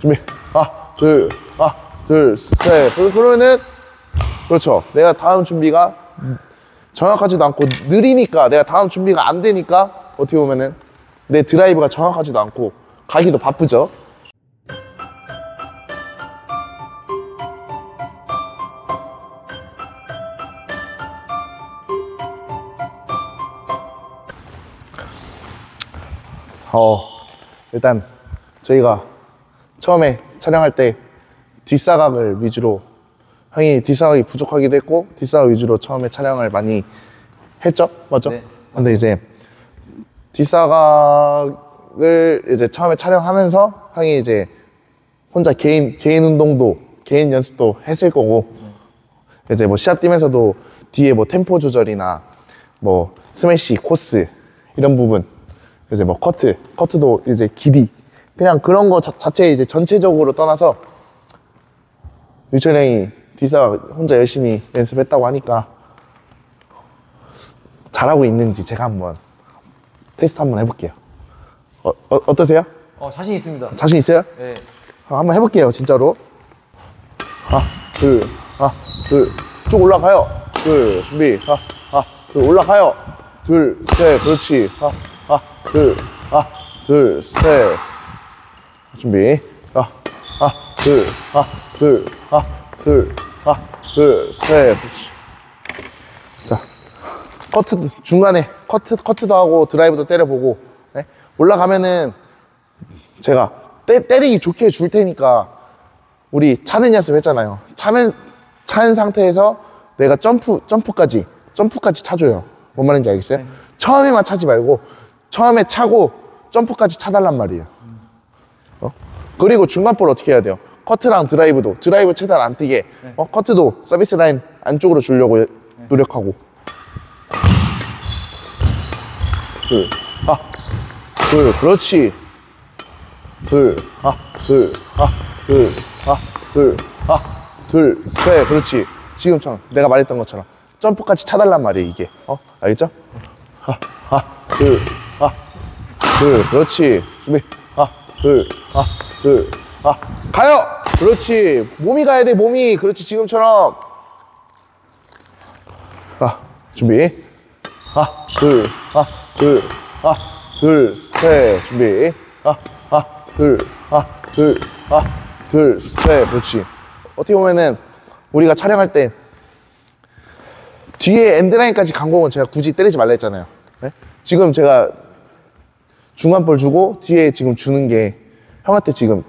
준비. 아, 둘, 아, 둘, 셋. 그러- 그러면은, 그렇죠. 내가 다음 준비가 정확하지도 않고 느리니까 내가 다음 준비가 안 되니까 어떻게 보면은 내 드라이브가 정확하지도 않고 가기도 바쁘죠. 어, 일단 저희가 처음에 촬영할 때 뒷사각을 위주로 형이 뒷사각이 부족하기도 했고 뒷사각 위주로 처음에 촬영을 많이 했죠? 맞죠? 네, 근데 이제 뒷사각을 이제 처음에 촬영하면서 형이 이제 혼자 개인 개인 운동도 개인 연습도 했을 거고 이제 뭐 시합 뛰면서도 뒤에 뭐 템포 조절이나 뭐 스매시 코스 이런 부분 이제 뭐 커트 커트도 이제 길이 그냥 그런 거 자, 자체 이제 전체적으로 떠나서 유철 형이 뒷사 혼자 열심히 연습했다고 하니까 잘하고 있는지 제가 한번 테스트 한번 해볼게요. 어, 어, 어떠세요? 어, 자신 있습니다. 자신 있어요? 네. 아, 한번 해볼게요, 진짜로. 하나, 둘, 하나, 둘. 쭉 올라가요. 둘, 준비. 하나, 하나, 둘, 올라가요. 둘, 셋, 그렇지. 하나, 하나, 둘, 하나, 둘, 셋. 준비. 하나, 둘, 하나, 둘, 하나, 둘, 하나, 둘, 셋. 그렇지. 자, 커트 중간에 커트 커트도 하고 드라이브도 때려보고 네? 올라가면은 제가 때, 때리기 좋게 해줄 테니까 우리 차는 연습 했잖아요. 차면 찬 상태에서 내가 점프 점프까지 점프까지 차줘요. 뭔 말인지 알겠어요? 처음에만 차지 말고 처음에 차고 점프까지 차달란 말이에요. 어? 그리고 중간 볼 어떻게 해야 돼요? 커트랑 드라이브도 드라이브 최대한 안 뛰게 어? 커트도 서비스 라인 안쪽으로 주려고 노력하고 둘, 아, 둘, 그렇지. 둘, 아, 둘, 아, 둘, 아, 둘, 아, 둘, 셋, 그렇지. 지금처럼 내가 말했던 것처럼 점프까지 차달란 말이에요, 이게. 어, 알겠죠? 아, 아, 둘, 아, 둘, 그렇지. 준비, 아, 둘, 아, 둘, 아, 가요. 그렇지. 몸이 가야 돼, 몸이. 그렇지, 지금처럼. 아, 준비. 아, 둘, 아, 둘, 아, 둘, 셋, 준비. 아, 아, 둘, 아, 둘, 아, 둘, 셋, 그렇지. 어떻게 보면은 우리가 촬영할 때 뒤에 엔드라인까지 간 공은 제가 굳이 때리지 말라 했잖아요. 네? 지금 제가 중간 볼 주고 뒤에 지금 주는 게 형한테 지금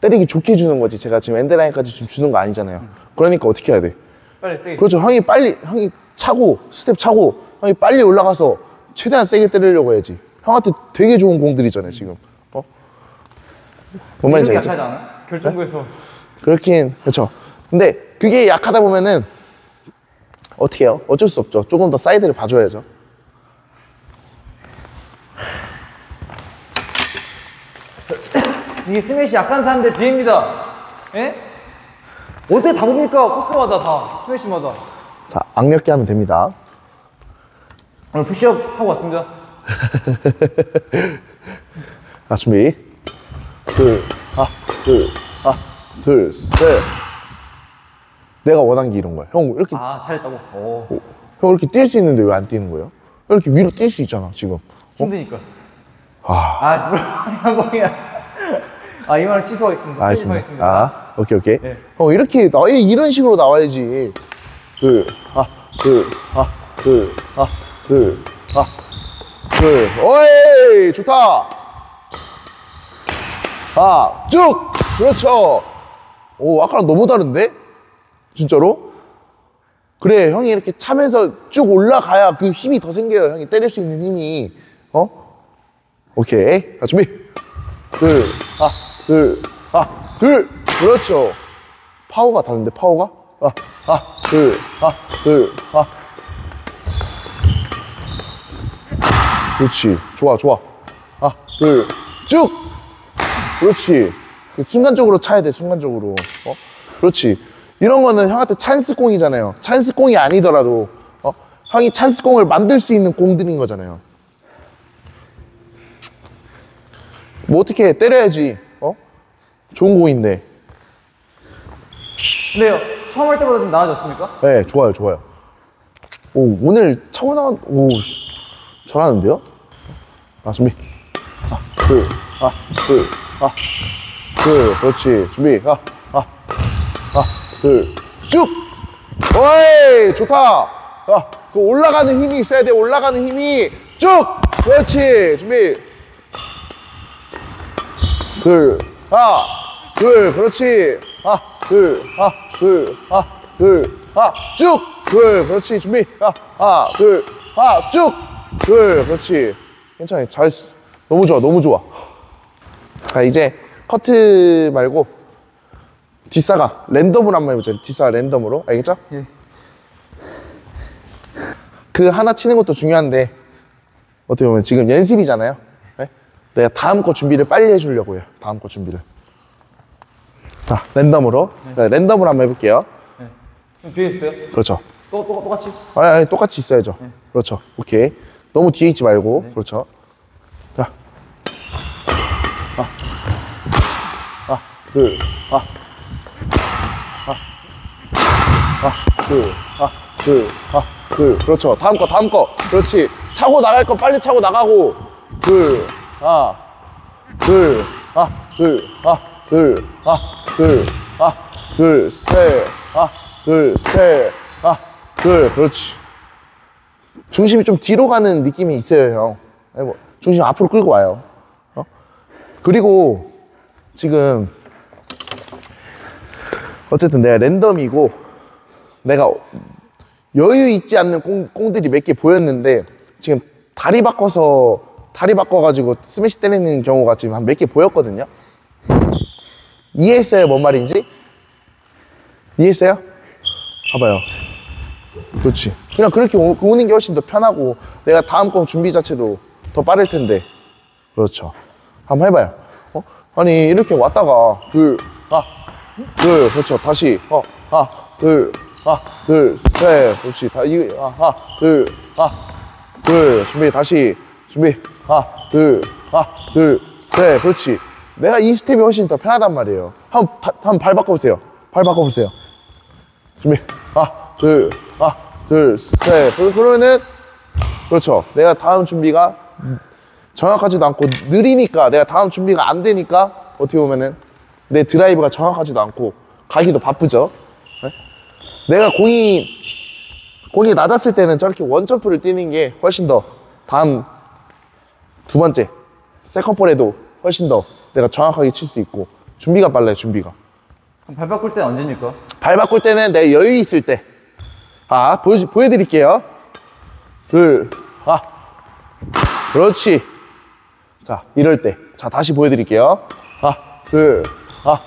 때리기 좋게 주는 거지. 제가 지금 엔드라인까지 주는 거 아니잖아요. 그러니까 어떻게 해야 돼? 빨리 세게. 그렇죠. 형이 빨리, 형이 차고, 스텝 차고, 형이 빨리 올라가서 최대한 세게 때리려고 해야지. 형한테 되게 좋은 공들이잖아요, 지금. 어? 뭔 말인지 알죠? 결정구에서 그렇긴, 그렇죠. 근데 그게 약하다 보면은 어떻게 해요? 어쩔 수 없죠. 조금 더 사이드를 봐줘야죠. 이게 스매시 약한 사람들 뒤입니다. 예? 어떻게 다 봅니까? 코스마다 다 스매시마다. 자, 악력게 하면 됩니다. 오늘 푸시업 하고 왔습니다. 자, 준비. 둘, 아, 둘, 아, 둘, 셋. 내가 원한 게 이런 거야. 형, 이렇게, 아 잘했다고. 오. 형 이렇게 뛸 수 있는데 왜 안 뛰는 거예요? 이렇게 위로 뛸 수 있잖아, 지금. 힘드니까. 아. 아 물론 한국이야. 아 이만을 취소하겠습니다. 알겠습니다. 편집하겠습니다. 아, 오케이, 오케이. 네. 어, 이렇게, 나, 이런 식으로 나와야지. 둘, 아, 둘, 아, 둘, 아, 둘, 아, 둘. 어이! 좋다! 아, 쭉! 그렇죠! 오, 아까랑 너무 다른데? 진짜로? 그래, 형이 이렇게 차면서 쭉 올라가야 그 힘이 더 생겨요. 형이 때릴 수 있는 힘이. 어? 오케이. 자, 준비. 둘, 아, 둘, 아, 둘. 그렇죠. 파워가 다른데, 파워가? 아, 아, 둘, 아, 둘, 아. 그렇지. 좋아, 좋아. 아, 둘, 쭉! 그렇지. 순간적으로 차야 돼, 순간적으로. 어? 그렇지. 이런 거는 형한테 찬스 공이잖아요. 찬스 공이 아니더라도, 어? 형이 찬스 공을 만들 수 있는 공들인 거잖아요. 뭐 어떻게 해? 때려야지. 어? 좋은 공인데. 근데요, 처음 할 때보다 좀 나아졌습니까? 네, 좋아요, 좋아요. 오, 오늘 차고 나간, 오, 씨, 잘하는데요? 아, 준비. 아, 둘, 아, 둘, 아, 둘, 그렇지. 준비. 아, 아, 아, 둘, 쭉! 오이, 좋다! 아, 그 올라가는 힘이 있어야 돼, 올라가는 힘이. 쭉! 그렇지. 준비. 둘, 아, 둘, 그렇지. 아, 둘, 아, 둘, 아, 둘, 아, 쭉. 둘, 그렇지. 준비. 아, 아, 둘, 아, 쭉. 둘, 그렇지. 괜찮아요. 잘, 쓰- 너무 좋아, 너무 좋아. 자, 이제 커트 말고 뒷사가 랜덤으로 한번 해보자. 뒷사가 랜덤으로. 알겠죠? 예. 그 하나 치는 것도 중요한데 어떻게 보면 지금 연습이잖아요. 네? 내가 다음 거 준비를 빨리 해주려고 해요. 다음 거 준비를. 자, 랜덤으로. 네, 랜덤으로 한번 해볼게요. 좀 뒤에 있어요? 그렇죠. 또, 또, 똑같이? 아니, 아니, 똑같이 있어야죠. 그렇죠. 오케이. 너무 뒤에 있지 말고. 그렇죠. 자. 아. 아, 둘, 아. 아. 아, 둘, 아, 둘, 아, 둘. 그렇죠. 다음 거, 다음 거. 그렇지. 차고 나갈 거 빨리 차고 나가고. 둘, 아, 둘, 아, 둘, 아, 둘, 아, 둘, 아, 둘, 셋, 아, 둘, 셋, 아, 둘, 그렇지. 중심이 좀 뒤로 가는 느낌이 있어요, 형. 아니, 뭐, 중심 앞으로 끌고 와요. 어? 그리고 지금 어쨌든 내가 랜덤이고 내가 여유 있지 않는 공, 공들이 몇 개 보였는데 지금 다리 바꿔서 다리 바꿔가지고 스매시 때리는 경우가 지금 한 몇 개 보였거든요. 이해했어요, 뭔 말인지? 이해했어요? 봐봐요. 그렇지. 그냥 그렇게 오- 오는 게 훨씬 더 편하고 내가 다음 건 준비 자체도 더 빠를 텐데. 그렇죠. 한번 해봐요. 어? 아니 이렇게 왔다가 둘, 아, 둘, 그렇죠. 다시 어, 아, 둘, 아, 둘, 셋, 그렇지. 다 이거, 아, 아, 둘, 아, 둘, 준비 다시 준비, 아, 둘, 아, 둘, 셋, 그렇지. 내가 이 스텝이 훨씬 더 편하단 말이에요. 한번 발 바꿔보세요. 발 바꿔보세요. 준비. 아, 둘, 아, 둘, 셋. 그러- 그러면은, 그렇죠. 내가 다음 준비가 정확하지도 않고 느리니까 내가 다음 준비가 안 되니까 어떻게 보면은 내 드라이브가 정확하지도 않고 가기도 바쁘죠. 네? 내가 공이, 공이 낮았을 때는 저렇게 원점프를 뛰는 게 훨씬 더 다음 두 번째, second ball에도 훨씬 더 내가 정확하게 칠 수 있고 준비가 빨라요, 준비가. 그럼 발 바꿀 때는 언제입니까? 발 바꿀 때는 내 여유 있을 때. 아, 보여, 보여드릴게요. 둘, 아. 그렇지. 자, 이럴 때. 자, 다시 보여드릴게요. 아, 둘, 아.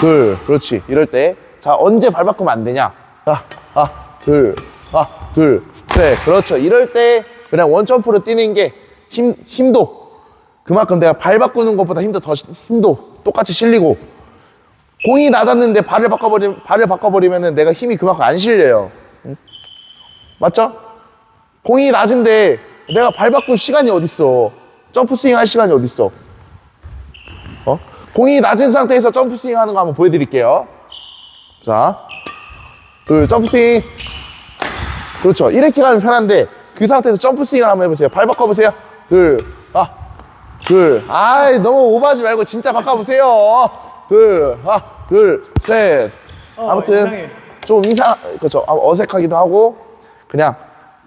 둘, 그렇지. 이럴 때. 자, 언제 발 바꾸면 안 되냐? 아, 아, 둘, 아, 둘, 셋. 그렇죠. 이럴 때 그냥 원점프로 뛰는 게 힘, 힘도. 그만큼 내가 발 바꾸는 것보다 힘도 더, 시- 힘도 똑같이 실리고 공이 낮았는데 발을 바꿔버리 발을 바꿔버리면은 내가 힘이 그만큼 안 실려요. 응? 맞죠? 공이 낮은데 내가 발 바꿀 시간이 어딨어? 점프 스윙 할 시간이 어딨어? 어? 공이 낮은 상태에서 점프 스윙 하는 거 한번 보여드릴게요. 자, 그 점프 스윙. 그렇죠. 이렇게 가면 편한데 그 상태에서 점프 스윙을 한번 해보세요. 발 바꿔보세요. 둘, 아, 둘. 아이, 너무 오버하지 말고 진짜 바꿔보세요. 둘, 아, 둘, 셋. 어, 아무튼 이상해. 좀 이상, 그렇죠. 아, 어색하기도 하고 그냥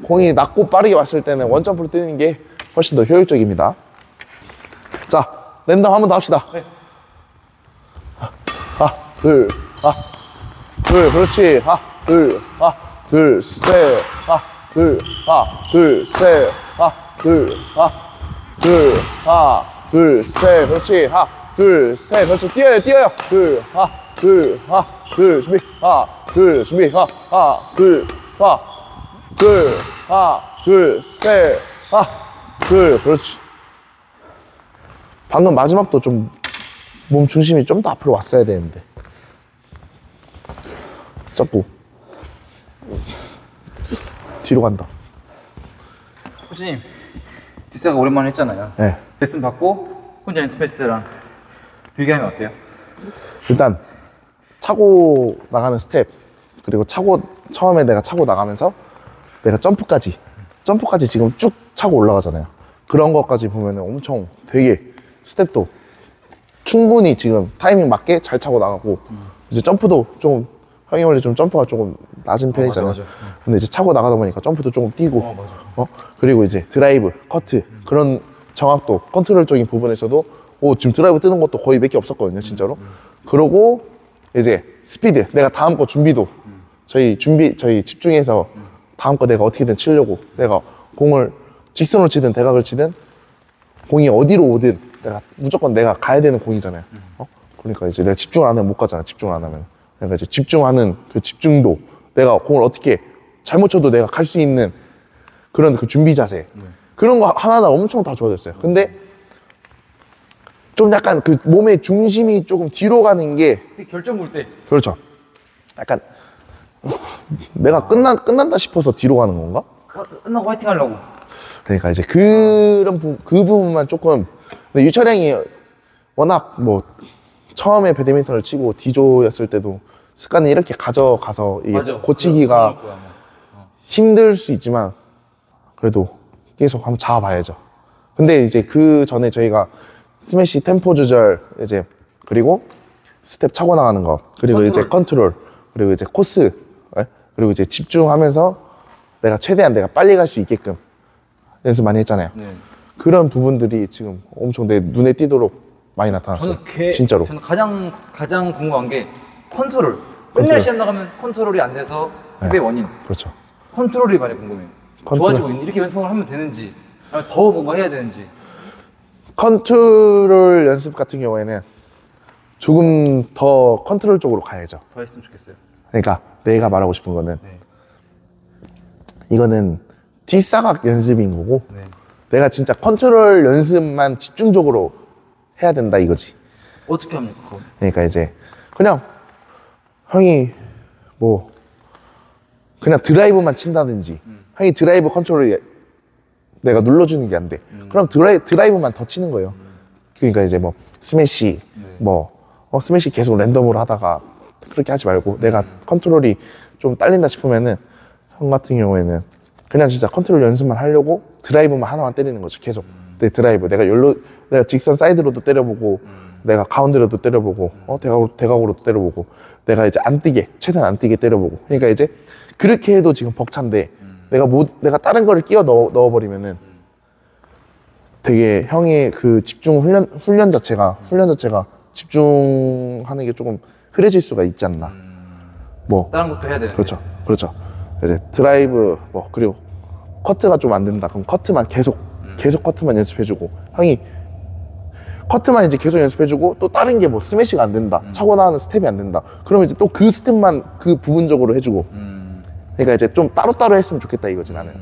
공이 낮고 빠르게 왔을 때는 원점프로 뛰는 게 훨씬 더 효율적입니다. 자, 랜덤 한 번 더 합시다. 네. 아, 둘, 아, 둘, 그렇지. 아, 둘, 아, 둘, 셋, 아, 둘, 아, 둘, 셋, 아, 둘, 아, 둘, 아, 둘, 셋, 그렇지. 아, 둘, 셋, 그렇지. 뛰어요, 뛰어요. 둘, 아, 둘, 아, 둘, 준비. 아, 둘, 준비. 아, 아, 둘, 아, 둘, 아, 둘, 셋, 아, 둘, 그렇지. 방금 마지막도 좀 몸 중심이 좀 더 앞으로 왔어야 되는데. 자꾸 뒤로 간다. 코치님, 뒷사가 오랜만에 했잖아요. 네. 레슨 받고 혼자 연습했을 비교하면 어때요? 일단 차고 나가는 스텝 그리고 차고 처음에 내가 차고 나가면서 내가 점프까지 점프까지 지금 쭉 차고 올라가잖아요. 그런 것까지 보면은 엄청 되게 스텝도 충분히 지금 타이밍 맞게 잘 차고 나가고 이제 점프도 좀 형이 원래 좀 점프가 조금 낮은 편이잖아요. 맞아, 맞아. 근데 이제 차고 나가다 보니까 점프도 조금 뛰고 어. 어? 그리고 이제 드라이브, 커트 그런 정확도, 컨트롤적인 부분에서도 오 지금 드라이브 뜨는 것도 거의 몇 개 없었거든요, 진짜로. 그러고 이제 스피드, 내가 다음 거 준비도 저희 준비 저희 집중해서 다음 거 내가 어떻게든 치려고 내가 공을 직선으로 치든 대각을 치든 공이 어디로 오든 내가 무조건 내가 가야 되는 공이잖아요. 어? 그러니까 이제 내가 집중을 안 하면 못 가잖아. 집중을 안 하면. 그러니까 이제 집중하는 그 집중도 내가 공을 어떻게 잘못 쳐도 내가 갈 수 있는 그런 그 준비 자세 그런 거 하나하나 엄청 다 좋아졌어요. 근데 좀 약간 그 몸의 중심이 조금 뒤로 가는 게 결정 볼 때. 그렇죠. 약간 내가 끝난 끝난다 싶어서 뒤로 가는 건가? 그- 끝나고 화이팅 하려고. 그러니까 이제 그런 부, 그 부분만 조금 근데 유철 형이 워낙 뭐 처음에 배드민턴을 치고 D조였을 때도 습관을 이렇게 가져가서 이게 맞아. 고치기가 아마. 힘들 수 있지만 그래도 계속 한번 잡아봐야죠. 근데 이제 그 전에 저희가 스매시 템포 조절 이제 그리고 스텝 차고 나가는 거 그리고 이제 컨트롤 그리고 이제 코스 예? 그리고 이제 집중하면서 내가 최대한 내가 빨리 갈 수 있게끔 연습 많이 했잖아요. 네. 그런 부분들이 지금 엄청 내 눈에 띄도록 많이 나타났어요. 저는 개, 진짜로. 저는 가장 가장 궁금한 게 컨트롤. 맨날 컨트롤. 시합 나가면 컨트롤이 안 돼서 패배 원인. 그렇죠. 컨트롤이 많이 궁금해요. 컨트롤. 좋아지고 있는 이렇게 연습을 하면 되는지, 아니면 더 뭔가 해야 되는지. 컨트롤 연습 같은 경우에는 조금 더 컨트롤 쪽으로 가야죠. 더 했으면 좋겠어요. 그러니까 내가 말하고 싶은 거는 네. 이거는 뒷사각 연습인 거고 네. 내가 진짜 컨트롤 연습만 집중적으로 해야 된다 이거지. 어떻게 합니까? 그거? 그러니까 이제 그냥 형이 뭐 그냥 드라이브만 친다든지 형이 드라이브 컨트롤이 내가 눌러주는 게 안 돼. 그럼 드라이, 드라이브만 더 치는 거예요. 그러니까 이제 뭐 스매시 뭐 어, 스매시 계속 랜덤으로 하다가 그렇게 하지 말고 내가 컨트롤이 좀 딸린다 싶으면은 형 같은 경우에는 그냥 진짜 컨트롤 연습만 하려고 드라이브만 하나만 때리는 거죠. 계속. 내 드라이브. 내가 열로 내가 직선 사이드로도 때려보고 내가 가운데로도 때려보고 어 대각으로 대각으로도 때려보고 내가 이제 안 뛰게 최대한 안 뛰게 때려보고 그러니까 이제 그렇게 해도 지금 벅찬데 내가 못 내가 다른 거를 끼워 넣어 넣어버리면은 되게 형의 그 집중 훈련 훈련 자체가 훈련 자체가 집중하는 게 조금 흐려질 수가 있지 않나 뭐 다른 것도 해야 되는데. 그렇죠. 그렇죠. 이제 드라이브 뭐 그리고 커트가 좀 안 된다. 그럼 커트만 계속 계속 커트만 연습해주고 형이 커트만 이제 계속 연습해주고 또 다른 게 뭐 스매시가 안 된다. 차고 나가는 스텝이 안 된다. 그러면 이제 또 그 스텝만 그 부분적으로 해주고. 음. 그러니까 이제 좀 따로따로 했으면 좋겠다 이거지 나는.